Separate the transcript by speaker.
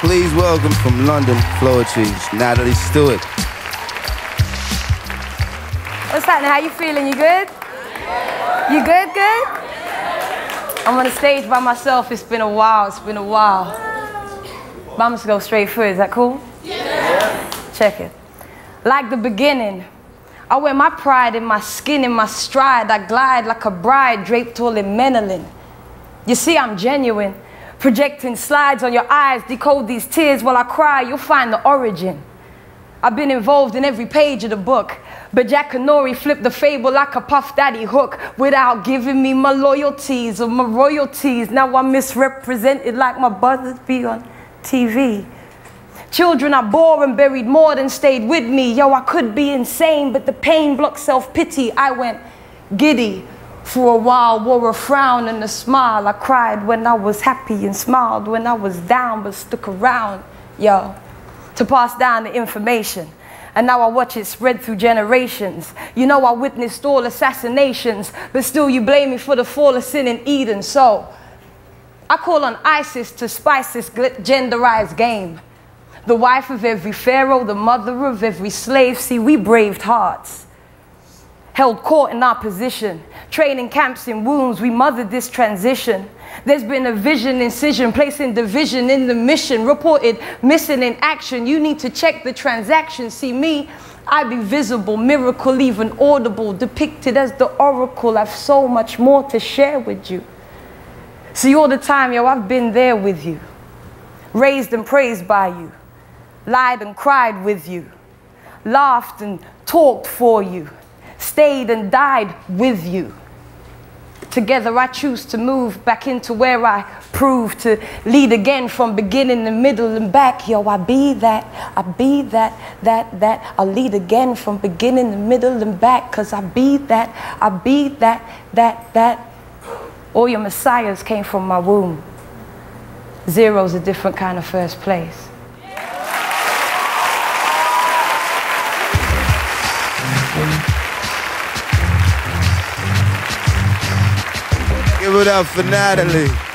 Speaker 1: Please welcome from London, Floetry, Natalie Stewart.
Speaker 2: What's happening? How you feeling? You good? You good, good? I'm on the stage by myself. It's been a while. It's been a while. But I'm just go straight through. Is that cool? Yeah. Check it. Like the beginning, I wear my pride in my skin, in my stride. I glide like a bride draped all in melanin. You see, I'm genuine. Projecting slides on your eyes, decode these tears while I cry, you'll find the origin. I've been involved in every page of the book. But Jack Kanori flipped the fable like a Puff Daddy hook without giving me my loyalties or my royalties. Now I'm misrepresented like my brothers be on TV. Children I bore and buried more than stayed with me. Yo, I could be insane, but the pain blocked self pity. I went giddy for a while, wore a frown and a smile. I cried when I was happy and smiled when I was down, but stuck around, yo, to pass down the information. And now I watch it spread through generations. You know, I witnessed all assassinations, but still you blame me for the fall of sin in Eden. So I call on ISIS to spice this genderized game. The wife of every pharaoh, the mother of every slave. See, we braved hearts, held court in our position, training camps in wounds. We mothered this transition. There's been a vision incision, placing division in the mission, reported missing in action. You need to check the transaction. See me, I be visible, miracle, even audible, depicted as the oracle. I've so much more to share with you. See, all the time, yo, I've been there with you, raised and praised by you, lied and cried with you, laughed and talked for you, stayed and died with you. Together I choose to move back into where I prove to lead again from beginning the middle and back. Yo, I be that, I be that, that, that. I'll lead again from beginning the middle and back. Cause I be that, I be that, that, that. All your messiahs came from my womb. Zero's a different kind of first place.
Speaker 1: Give it up for Natalie.